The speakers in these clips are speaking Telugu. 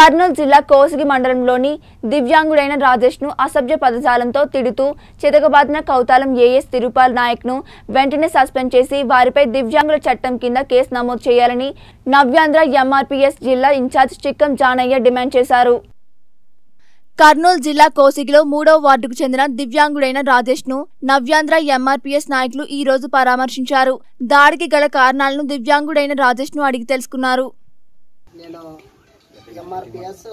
కర్నూలు జిల్లా కోసిగి మండలంలోని దివ్యాంగుడైన రాజేష్ను అసభ్య పదజాలంతో తిడుతూ చితకబాదిన కౌతాలం ఏఎస్ తిరుపాల్ నాయక్ను వెంటనే సస్పెండ్ చేసి వారిపై దివ్యాంగుల చట్టం కింద కేసు నమోదు చేయాలని నవ్యాంధ్ర ఎంఆర్పీఎస్ జిల్లా ఇన్ఛార్జ్ చిక్కం జానయ్య డిమాండ్ చేశారు. కర్నూలు జిల్లా కోసిగిలో మూడో వార్డుకు చెందిన దివ్యాంగుడైన రాజేష్ను నవ్యాంధ్ర ఎంఆర్పీఎస్ నాయకులు ఈ రోజు పరామర్శించారు. దాడికి గల కారణాలను దివ్యాంగుడైన రాజేష్ను అడిగి తెలుసుకున్నారు. నేను ఎంఆర్పిఎస్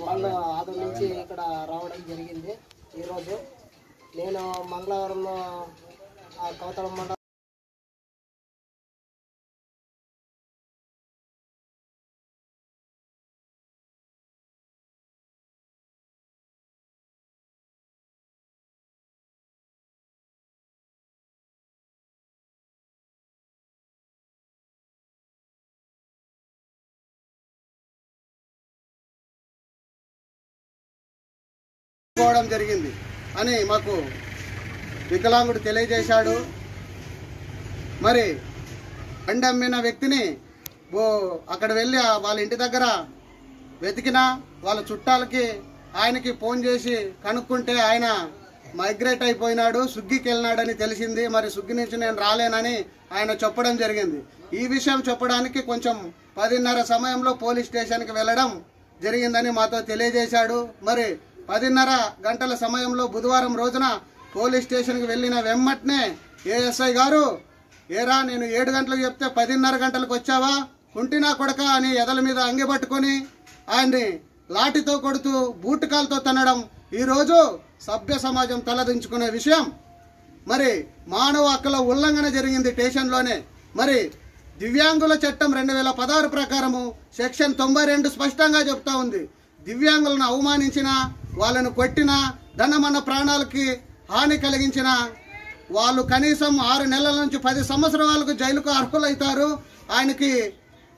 వాళ్ళ ఆదు నుంచి ఇక్కడ రావడం జరిగింది ఈరోజు. నేను మంగళవారంలో ఆ మండలం పోవడం జరిగింది అని మాకు వికలాంగుడు తెలియజేశాడు. మరి బండి అమ్మిన వ్యక్తిని ఓ అక్కడ వెళ్ళి వాళ్ళ ఇంటి దగ్గర వెతికినా వాళ్ళ చుట్టాలకి ఆయనకి ఫోన్ చేసి కనుక్కుంటే ఆయన మైగ్రేట్ అయిపోయినాడు సుగ్గికి వెళ్ళినాడని తెలిసింది. మరి సుగ్గి నుంచి నేను రాలేనని ఆయన చెప్పడం జరిగింది. ఈ విషయం చెప్పడానికి కొంచెం పదిన్నర సమయంలో పోలీస్ స్టేషన్కి వెళ్ళడం జరిగిందని మాతో తెలియజేశాడు. మరి పదిన్నర గంటల సమయంలో బుధవారం రోజున పోలీస్ స్టేషన్కి వెళ్ళిన వెమ్మటనే ఏఎస్ఐ గారు ఏరా నేను ఏడు గంటలకు చెప్తే పదిన్నర గంటలకు వచ్చావా? కుంటినా కొడక అని ఎదల మీద అంగిపట్టుకొని ఆయన్ని లాఠీతో కొడుతూ బూటకాలతో తన్నడం ఈరోజు సభ్య సమాజం తలదించుకునే విషయం. మరి మానవ హక్కుల ఉల్లంఘన జరిగింది స్టేషన్లోనే. మరి దివ్యాంగుల చట్టం రెండు వేల పదహారు ప్రకారము సెక్షన్ తొంభై రెండు స్పష్టంగా చెప్తా ఉంది. దివ్యాంగులను అవమానించిన వాళ్ళను కొట్టిన దండమన్న ప్రాణాలకి హాని కలిగించిన వాళ్ళు కనీసం ఆరు నెలల నుంచి పది సంవత్సరాలకు జైలుకు అర్హులవుతారు ఆయనకి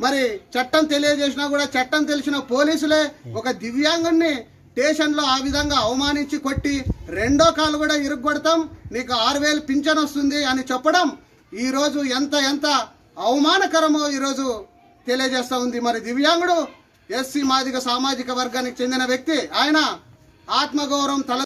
మరి చట్టం తెలియజేసినా కూడా చట్టం తెలిసిన పోలీసులే ఒక దివ్యాంగుణ్ణి స్టేషన్లో ఆ విధంగా అవమానించి కొట్టి రెండో కాలు కూడా ఇరుగ్గొడతాం నీకు ఆరు వేలు పింఛన్ వస్తుంది అని చెప్పడం ఈరోజు ఎంత ఎంత అవమానకరమో ఈరోజు తెలియజేస్తూ ఉంది. మరి దివ్యాంగుడు ఎస్సీ మాదిగ సామాజిక వర్గానికి చెందిన వ్యక్తి. ఆయన ఆత్మగౌరవం తల